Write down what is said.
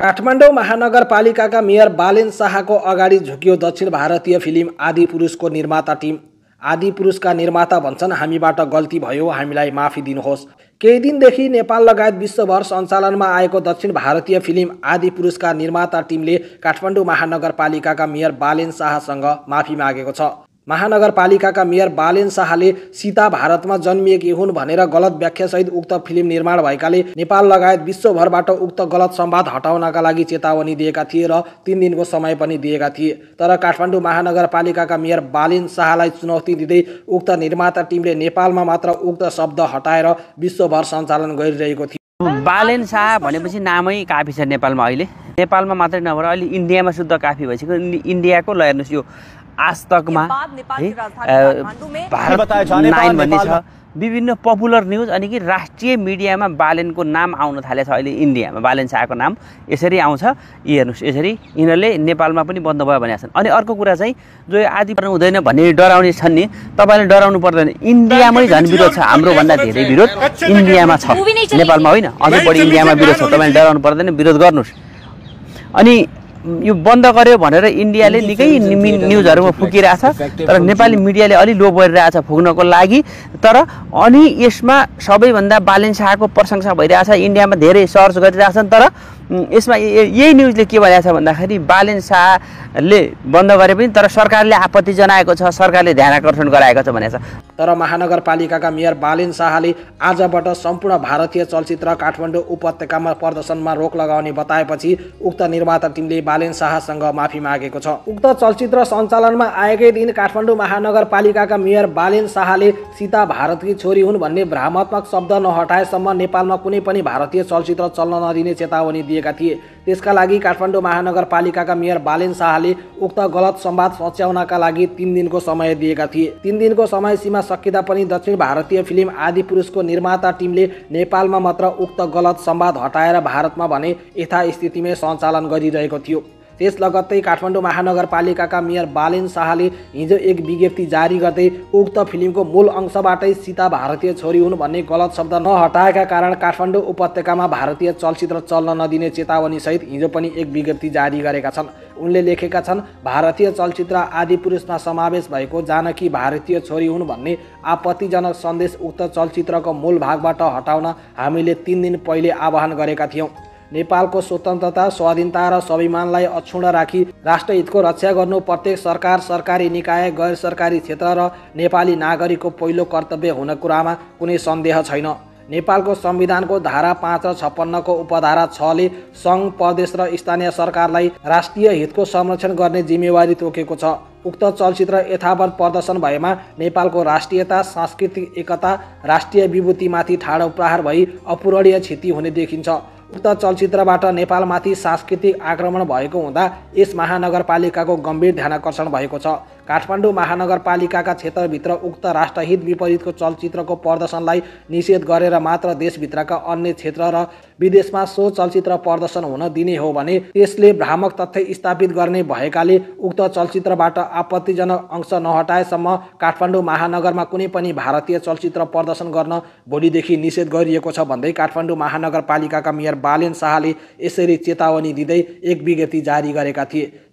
काठमाडौँ महानगरपालिकाका मेयर बालेन शाहको अगाडि झुक्यो दक्षिण भारतीय फिल्म आदि पुरुषको निर्माता टिम। आदि पुरुषका निर्माता भन्छन् हामीबाट गल्ती भयो हामीलाई माफी दिनुहोस्। केही दिनदेखि नेपाल लगायत विश्वभर सञ्चालनमा आएको दक्षिण भारतीय फिल्म आदि पुरुषका निर्माता टिमले काठमाडौँ महानगरपालिकाका मेयर बालेन शाहसँग माफी मागेको छ। महानगरपालिकाका मेयर बालेन शाहले सीता भारतमा जन्मिएकी हुन् भनेर गलत व्याख्यासहित उक्त फिल्म निर्माण भएकाले नेपाल लगायत विश्वभरबाट उक्त गलत संवाद हटाउनका लागि चेतावनी दिएका थिए र तिन दिनको समय पनि दिएका थिए। तर काठमाडौँ महानगरपालिकाका मेयर बालेन शाहलाई चुनौती दिँदै उक्त निर्माता टिमले नेपालमा मात्र उक्त शब्द हटाएर विश्वभर सञ्चालन गरिरहेको थियो। बालेन शाह भनेपछि नामै काफी छ नेपालमा अहिले। नेपालमा मात्रै नभएर अहिले इन्डियामा शुद्ध काफी भइसक्यो। इन्डियाको ल हेर्नुहोस् यो आजतकमा भारत नाइन भन्ने छ। विभिन्न पपुलर न्युज अनि कि राष्ट्रिय मिडियामा बालेनको नाम आउन थालेछ अहिले इन्डियामा। बालेन शाहको नाम यसरी आउँछ। यी हेर्नुहोस् यसरी यिनीहरूले नेपालमा पनि बन्द भयो भनेका छन्। अनि अर्को कुरा चाहिँ जो आदि पर्नु हुँदैन भन्ने डराउने छन् नि तपाईँले डराउनु पर्दैन। इन्डियामै झन् विरोध छ। हाम्रोभन्दा धेरै विरोध इन्डियामा छ। नेपालमा होइन। अझ बढी इन्डियामा विरोध छ। तपाईँले डराउनु पर्दैन विरोध गर्नुहोस्। अनि यो बन्द गर्यो भनेर इन्डियाले निकै न्युजहरूमा फुकिरहेछ। तर नेपाली मिडियाले अलि लो गरिरहेछ फुक्नको लागि। तर अनि यसमा सबैभन्दा बालेन शाहको प्रशंसा भइरहेछ। इन्डियामा धेरै सर्च गरिरहेछन्। तर यसमा यही न्युजले के भनेको छ भन्दाखेरि बालेन शाहले बन्द गरे पनि तर सरकारले आपत्ति जनाएको छ सरकारले ध्यान आकर्षण गराएको छ भनेको छ तर महानगरपालिकाका मेयर बालेन शाहले आजबाट सम्पूर्ण भारतीय चलचित्र काठमाडौँ उपत्यकामा प्रदर्शनमा रोक लगाउने बताएपछि उक्त निर्माता टिमले बालेन शाहसँग माफी मागेको छ। उक्त चलचित्र सञ्चालनमा आएकै दिन काठमाडौँ महानगरपालिकाका मेयर बालेन शाहले सीता भारतकी छोरी हुन् भन्ने भ्रामत्मक शब्द नहटाएसम्म नेपालमा कुनै पनि भारतीय चलचित्र चल्न नदिने चेतावनी दिएका थिए। त्यसका लागि काठमाडौँ महानगरपालिकाका मेयर बालेन शाहले उक्त गलत संवाद सच्याउनका लागि तिन दिनको समय दिएका थिए। तिन दिनको समय सीमा सकिँदा पनि दक्षिण भारतीय फिल्म आदि पुरुषको निर्माता टिमले नेपालमा मात्र उक्त गलत संवाद हटाएर भारतमा भने यथास्थितिमै सञ्चालन गरिरहेको थियो। त्यस लगत्तै काठमाडौँ महानगरपालिकाका मेयर बालेन शाहले हिजो एक विज्ञप्ति जारी गर्दै उक्त फिल्मको मूल अंशबाटै सीता भारतीय छोरी हुन् भन्ने गलत शब्द नहटाएका कारण काठमाडौँ उपत्यकामा भारतीय चलचित्र चल्न नदिने चेतावनीसहित हिजो पनि एक विज्ञप्ति जारी गरेका छन्। उनले लेखेका छन् भारतीय चलचित्र आदि पुरुषमा समावेश भएको जानकी भारतीय छोरी हुन् भन्ने आपत्तिजनक सन्देश उक्त चलचित्रको मूल भागबाट हटाउन हामीले तिन दिन पहिले आह्वान गरेका थियौँ। नेपालको स्वतन्त्रता स्वाधीनता र स्वाभिमानलाई अक्षुण्ण राखी राष्ट्रहितको रक्षा गर्नु प्रत्येक सरकार सरकारी निकाय गैर सरकारी क्षेत्र र नेपाली नागरिकको पहिलो कर्तव्य हुने कुरामा कुनै सन्देह छैन। नेपालको संविधानको धारा पाँच र छप्पन्नको उपधारा छले सङ्घ प्रदेश र स्थानीय सरकारलाई राष्ट्रिय हितको संरक्षण गर्ने जिम्मेवारी तोकेको छ। उक्त चलचित्र यथावत प्रदर्शन भएमा नेपालको राष्ट्रियता सांस्कृतिक एकता राष्ट्रिय विभूतिमाथि ठाडो प्रहार भई अपूरणीय क्षति हुने देखिन्छ। उक्त चलचित्रबाट नेपालमाथि सांस्कृतिक आक्रमण भएको हुँदा यस महानगरपालिकाको गम्भीर ध्यानकर्षण भएको छ। काठमाडौँ महानगरपालिकाका क्षेत्रभित्र उक्त राष्ट्रहित विपरीतको चलचित्रको प्रदर्शनलाई निषेध गरेर मात्र देशभित्रका अन्य क्षेत्र र विदेशमा सो चलचित्र प्रदर्शन हुन दिने हो भने त्यसले भ्रामक तथ्य स्थापित गर्ने भएकाले उक्त चलचित्रबाट आपत्तिजनक अंश नहटाएसम्म काठमाडौँ महानगरमा कुनै पनि भारतीय चलचित्र प्रदर्शन गर्न भोलिदेखि निषेध गरिएको छ भन्दै काठमाडौँ महानगरपालिकाका मेयर बालेन शाहले यसरी चेतावनी दिँदै एक विज्ञप्ति जारी गरेका थिए।